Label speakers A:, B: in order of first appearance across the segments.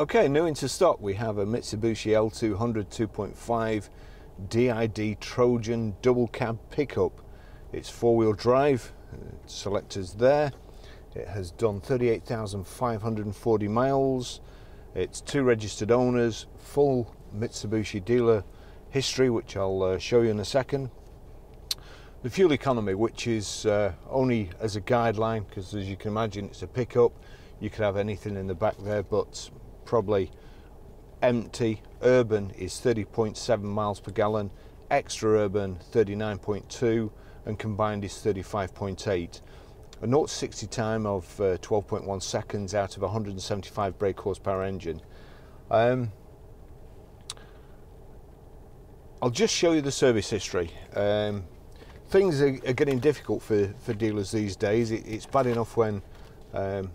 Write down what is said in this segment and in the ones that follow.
A: Okay, new into stock we have a Mitsubishi L200 2.5 DID Trojan double cab pickup. It's four wheel drive, selectors there. It has done 38,540 miles. It's two registered owners, full Mitsubishi dealer history, which I'll uh, show you in a second. The fuel economy, which is uh, only as a guideline, because as you can imagine, it's a pickup. You could have anything in the back there, but probably empty. Urban is 30.7 miles per gallon, extra urban 39.2, and combined is 35.8. A 0 60 time of uh, 12.1 seconds out of 175 brake horsepower engine. Um, I'll just show you the service history. Um, things are, are, getting difficult for, for dealers these days. It, it's bad enough when um,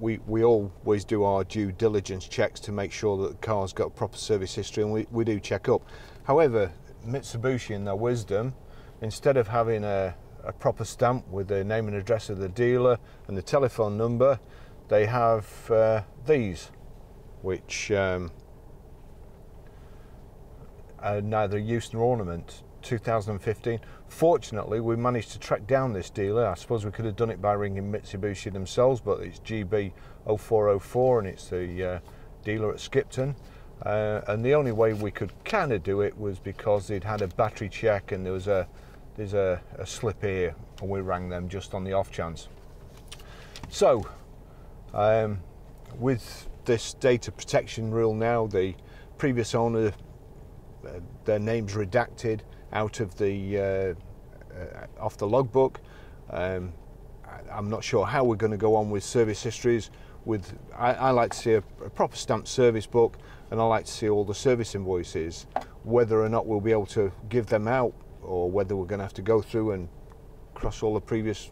A: we, we always do our due diligence checks to make sure that the car's got proper service history and we, we do check up. However, Mitsubishi in their wisdom, instead of having a, a proper stamp with the name and address of the dealer and the telephone number, they have uh, these, which um, are neither use nor ornament. 2015. Fortunately, we managed to track down this dealer. I suppose we could have done it by ringing Mitsubishi themselves, but it's GB0404 and it's the uh, dealer at Skipton. Uh, and the only way we could kind of do it was because they'd had a battery check and there was a there's a, a slip here, and we rang them just on the off chance. So, um, with this data protection rule now, the previous owner, uh, their name's redacted out of the uh, uh, off the logbook. Um, I'm not sure how we're going to go on with service histories. With I, I like to see a, a, proper stamped service book, and I like to see all the service invoices. Whether or not we'll be able to give them out, or whether we're going to have to go through and cross all the previous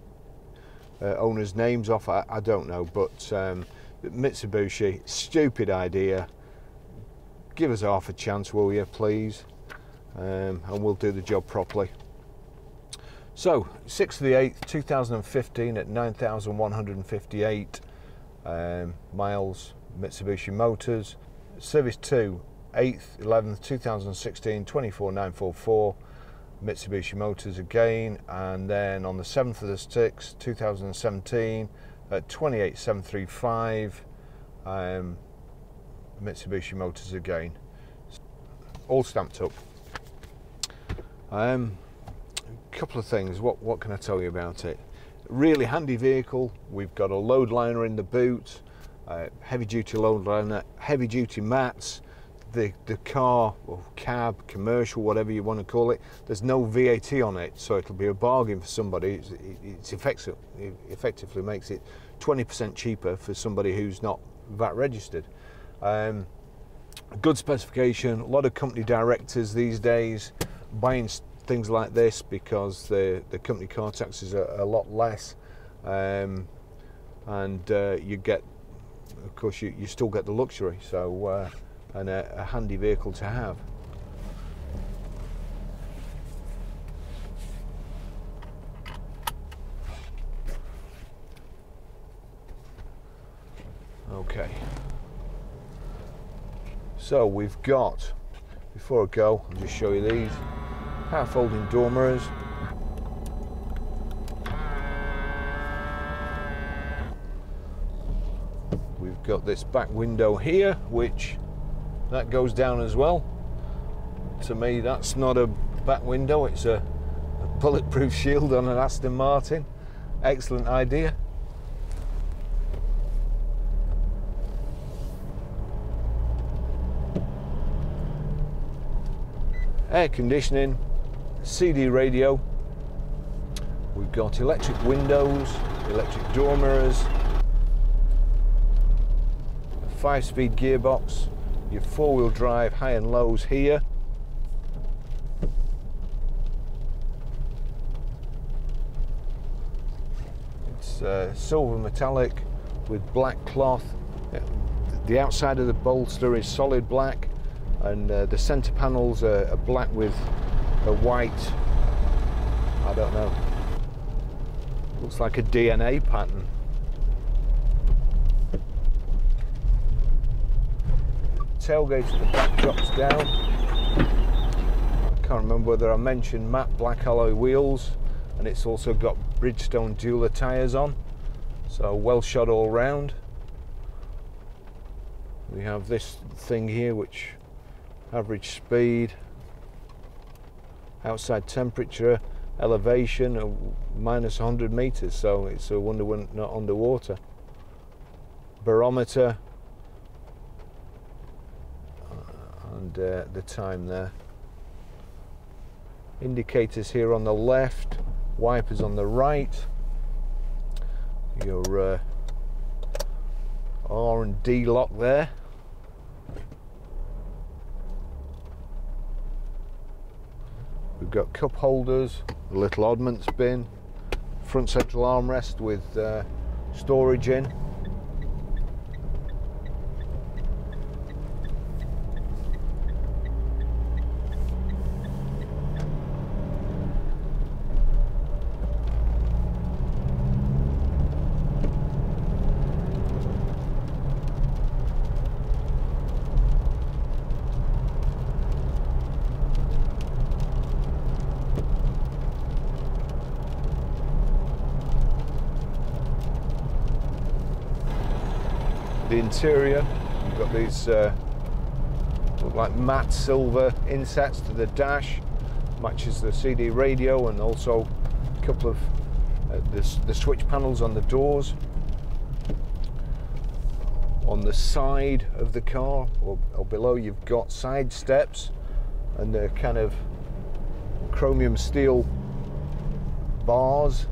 A: uh, owners' names off, I, I don't know. But um, Mitsubishi, stupid idea. Give us half a chance, will you, please? Um, and we'll do the job properly. So, 6th of the 8th, 2015 at 9,158 um, miles, Mitsubishi Motors. Service 2, 8th, 11th, 2016, 24944, Mitsubishi Motors again. And then on the 7th of the 6th, 2017 at 28735, um, Mitsubishi Motors again. All stamped up. Um, a couple of things. What what can I tell you about it? Really handy vehicle. We've got a load liner in the boot, uh, heavy duty load liner, heavy duty mats. The the car or cab, commercial, whatever you want to call it, there's no VAT on it, so it'll be a bargain for somebody. It's, it's effective, it effectively makes it 20% cheaper for somebody who's not VAT registered. Um, good specification. A lot of company directors these days buying things like this because the, the company car taxes are a lot less um, and uh, you get of course you, you still get the luxury so uh, and a, a handy vehicle to have. Okay. So we've got before I go I'll just show you these Power folding door mirrors. We've got this back window here, which that goes down as well. To me, that's not a back window, it's a, a bulletproof shield on an Aston Martin. Excellent idea. air conditioning CD radio. We've got electric windows, electric door mirrors, a five-speed gearbox, your four-wheel drive high and lows here. It's uh, silver metallic with black cloth. The outside of the bolster is solid black and uh, the center panels are, are black with a white, I don't know, looks like a DNA pattern. tailgate at the back drops down. I can't remember whether I mentioned matte black alloy wheels, and it's also got Bridgestone Dueler tyres on, so well shot all round. We have this thing here which average speed, outside temperature, elevation of minus 100 meters, so it's a wonder we're not underwater. Barometer uh, and uh, the time there. Indicators here on the left, wipers on the right. Your uh, R and D lock there. We've got cup holders, a little oddments bin, front central armrest with uh, storage in. Interior. You've got these uh, look like matte silver insets to the dash, matches the CD radio, and also a couple of uh, the, the switch panels on the doors. On the side of the car or, or below, you've got side steps and they're kind of chromium steel bars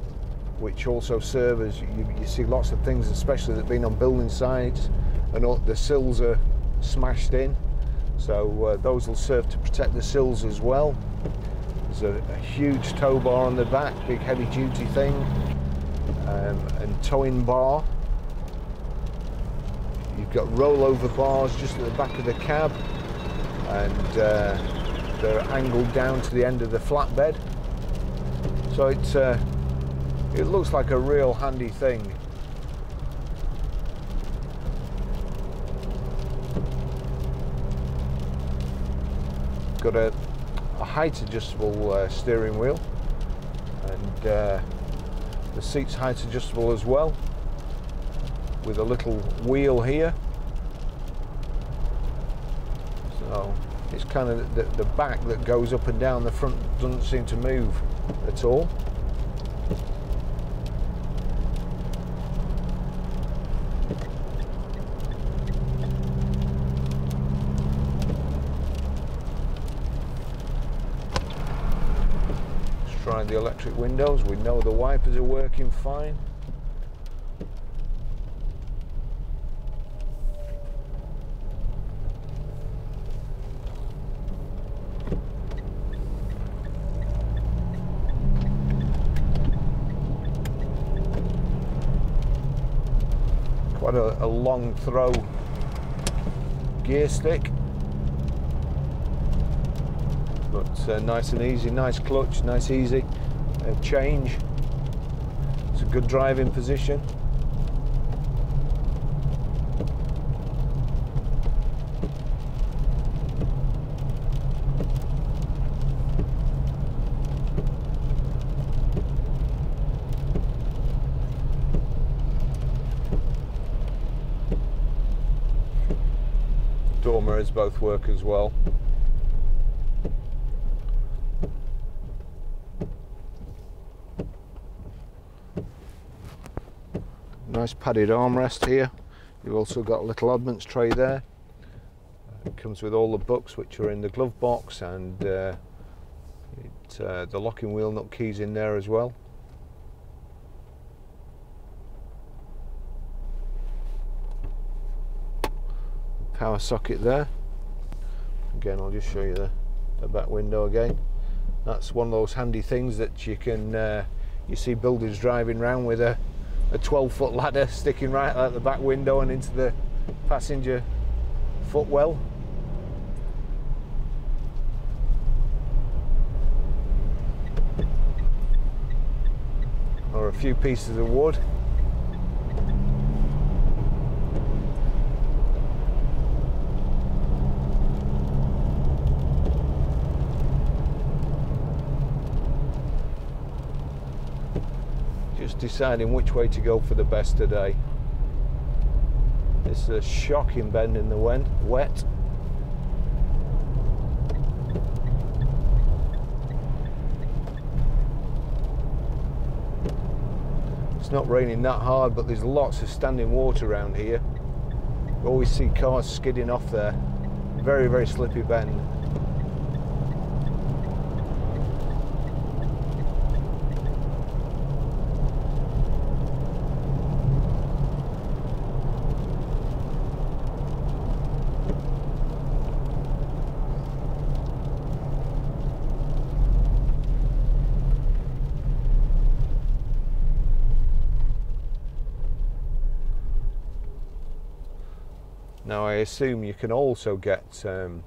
A: which also serve as you, you, see lots of things, especially that been on building sites, and all, the sills are smashed in. So uh, those will serve to protect the sills as well. There's a, a huge tow bar on the back, big heavy duty thing, um, and towing bar. You've got rollover bars just at the back of the cab, and uh, they're angled down to the end of the flatbed. So it's uh, it looks like a real handy thing. Got a, a height adjustable uh, steering wheel and uh, the seat's height adjustable as well with a little wheel here. So it's kind of the, the back that goes up and down, the front doesn't seem to move at all. The electric windows. We know the wipers are working fine. Quite a, a long throw gear stick but uh, nice and easy, nice clutch, nice easy change. It's a good driving position. Door mirrors both work as well. Nice padded armrest here. You've also got a little oddments tray there. It comes with all the books which are in the glove box and uh, it, uh, the locking wheel nut keys in there as well. Power socket there. Again, I'll just show you the, the back window again. That's one of those handy things that you can uh, you see builders driving around with a a 12 foot ladder sticking right out the back window and into the passenger footwell. Or a few pieces of wood. just deciding which way to go for the best today. It's a shocking bend in the wet. It's not raining that hard, but there's lots of standing water around here. Always see cars skidding off there. Very, very slippy bend. Now I assume you can also get um,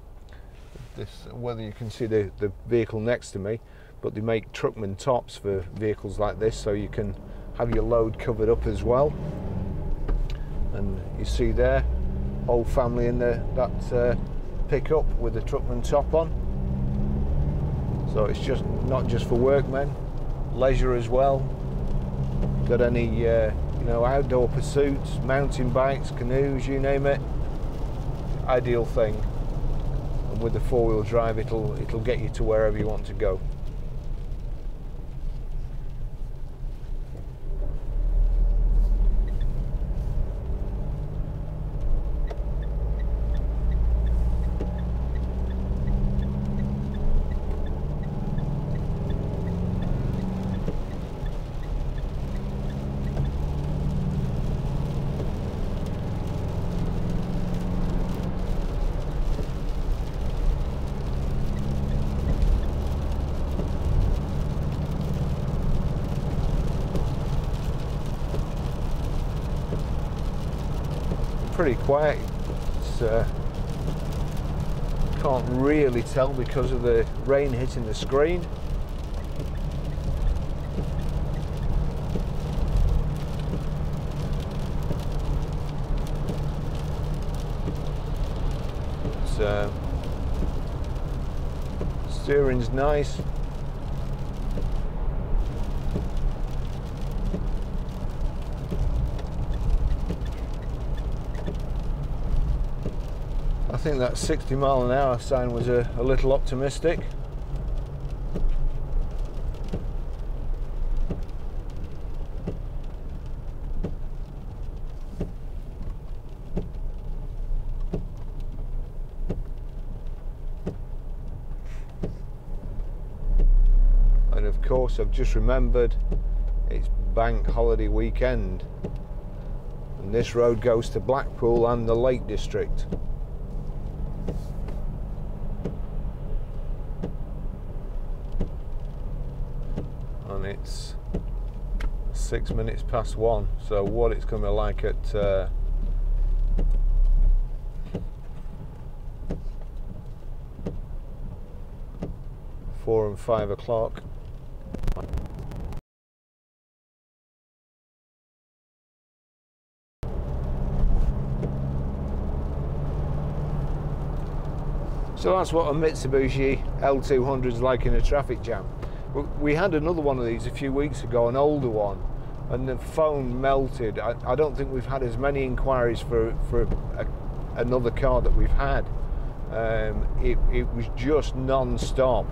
A: this, whether you can see the, the vehicle next to me, but they make truckman tops for vehicles like this so you can have your load covered up as well. And you see there, whole family in the, that uh, pickup with the truckman top on. So it's just not just for workmen, leisure as well. Got any uh, you know outdoor pursuits, mountain bikes, canoes, you name it ideal thing. And with the four-wheel drive, it'll it'll get you to wherever you want to go. Pretty quiet. Uh, can't really tell because of the rain hitting the screen. uh, steering's nice. Think that 60 mile an hour sign was a, a little optimistic. And of course I've just remembered it's bank holiday weekend and this road goes to Blackpool and the Lake District. It's six minutes past one. So what it's going to be like at uh, four and five o'clock. So that's what a Mitsubishi L200 is like in a traffic jam. We had another one of these a few weeks ago, an older one, and the phone melted. I, I don't think we've had as many inquiries for, for a, another car that we've had. Um, it, it, was just non-stop.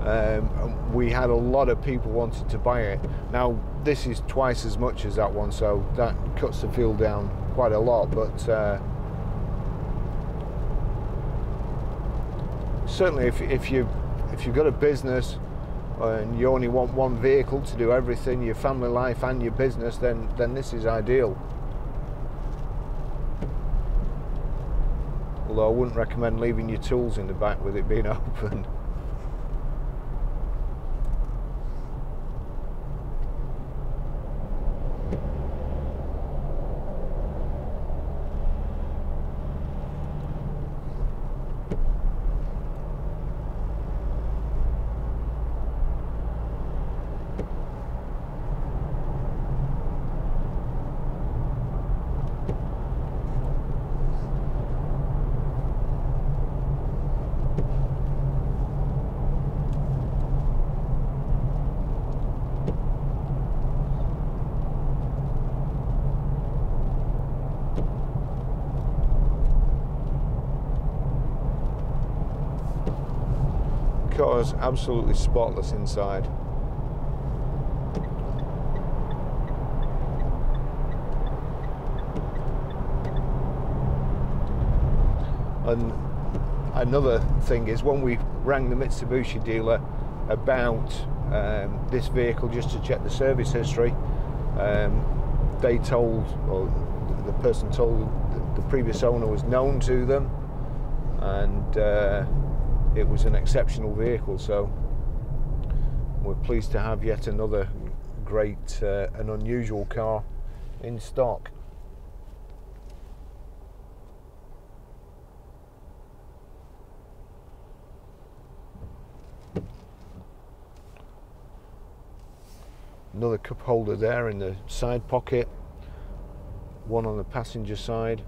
A: Um, we had a lot of people wanted to buy it. Now this is twice as much as that one, so that cuts the field down quite a lot. But uh, certainly, if, if you if you've got a business and you only want one vehicle to do everything, your family life and your business, then then this is ideal. Although I wouldn't recommend leaving your tools in the back with it being open. Car is absolutely spotless inside. And another thing is when we rang the Mitsubishi dealer about um, this vehicle just to check the service history, um, they told, or the person told the previous owner was known to them and uh, it was an exceptional vehicle. So we're pleased to have yet another great uh, and unusual car in stock. Another cup holder there in the side pocket, one on the passenger side.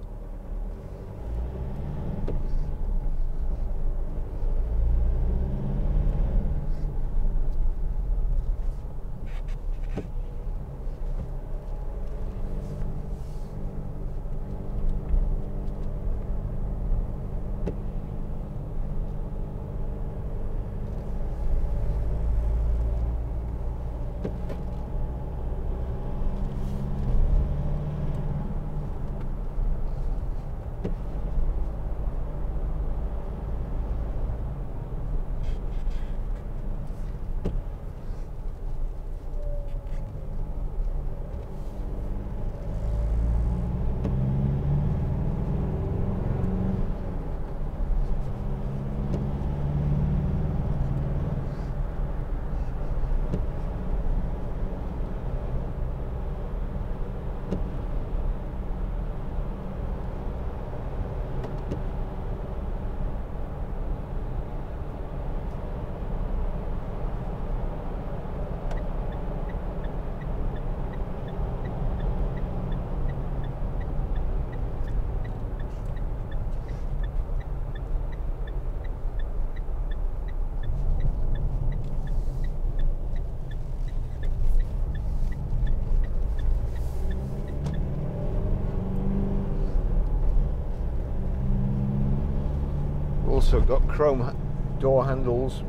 A: Also got chrome door handles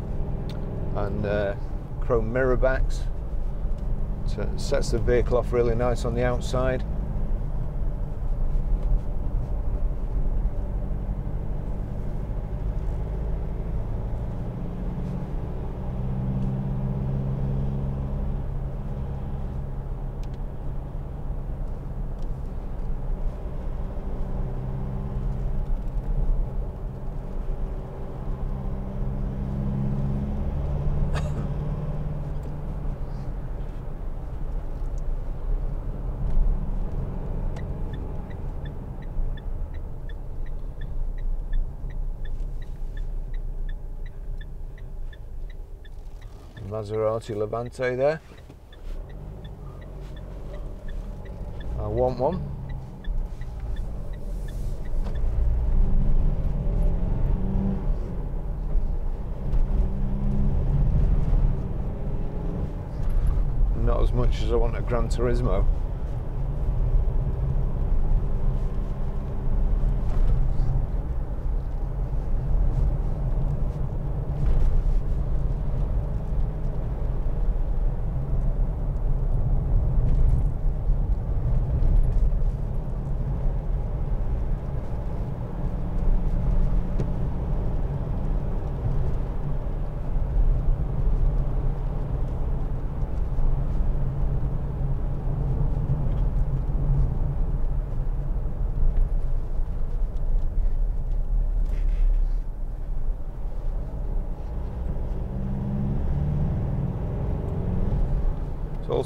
A: and uh, chrome mirror backs so it sets the vehicle off really nice on the outside Maserati Levante there. I want one. Not as much as I want a Gran Turismo.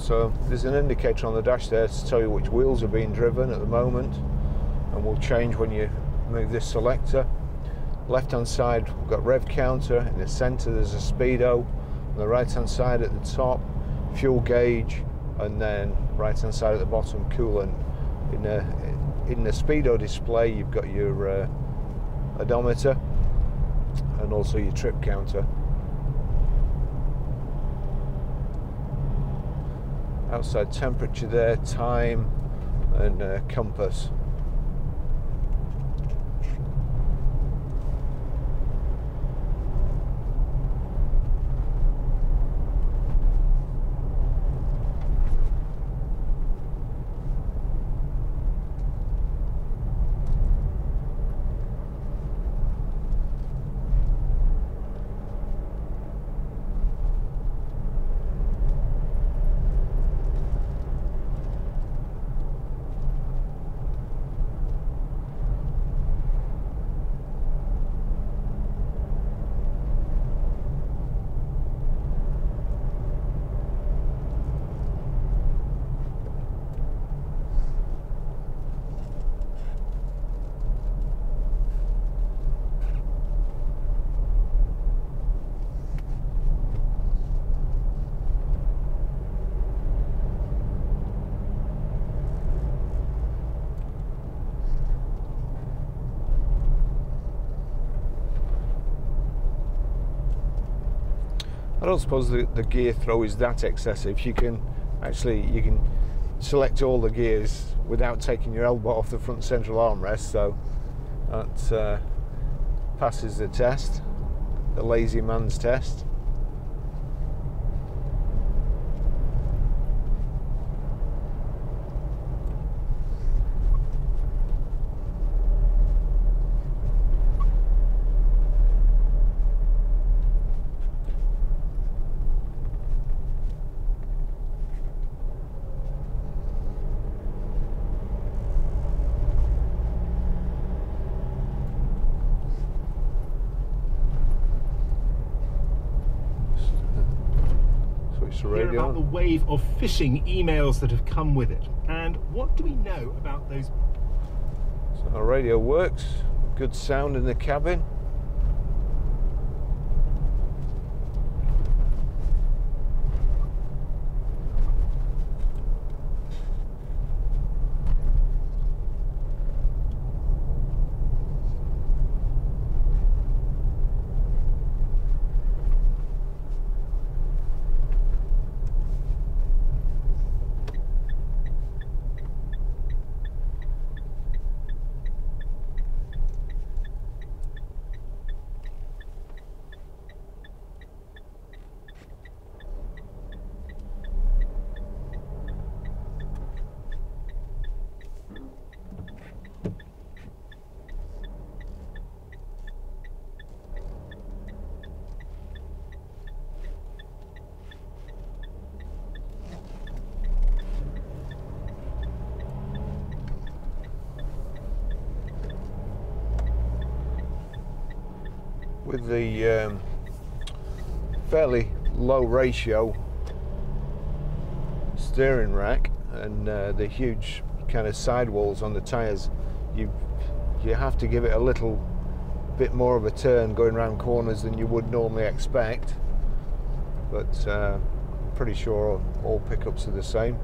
A: Also there's an indicator on the dash there to tell you which wheels are being driven at the moment and will change when you move this selector. Left hand side we've got rev counter. In the center there's a speedo. On the right hand side at the top fuel gauge. And then right hand side at the bottom coolant. In the in the speedo display you've got your uh, odometer and also your trip counter outside temperature there, time and uh, compass. Don't suppose the, the gear throw is that excessive. You can actually you can select all the gears without taking your elbow off the front central armrest, so that uh, passes the test, the lazy man's test. Switch the
B: Hear about the wave of phishing emails that have come with it. And what do we know about those?
A: So our radio works. Good sound in the cabin. With the um, fairly low ratio steering rack and uh, the huge kind of sidewalls on the tires, you you have to give it a little bit more of a turn going around corners than you would normally expect. But uh, pretty sure all pickups are the same.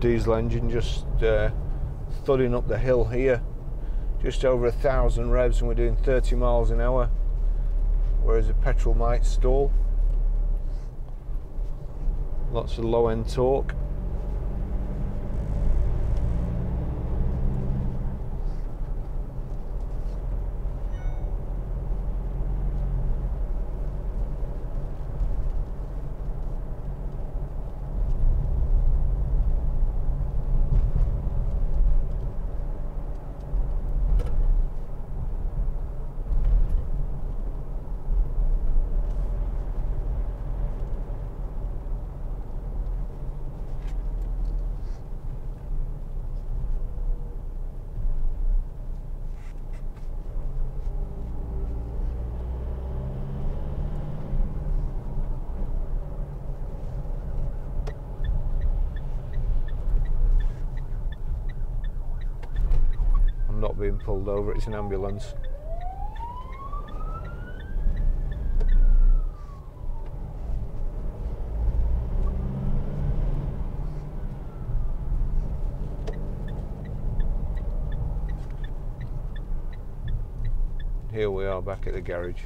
A: Diesel engine just uh, thudding up the hill here. Just over a thousand revs and we're doing 30 miles an hour, whereas a petrol might stall. Lots of low end torque. Being pulled over, it's an ambulance. Here we are back at the garage.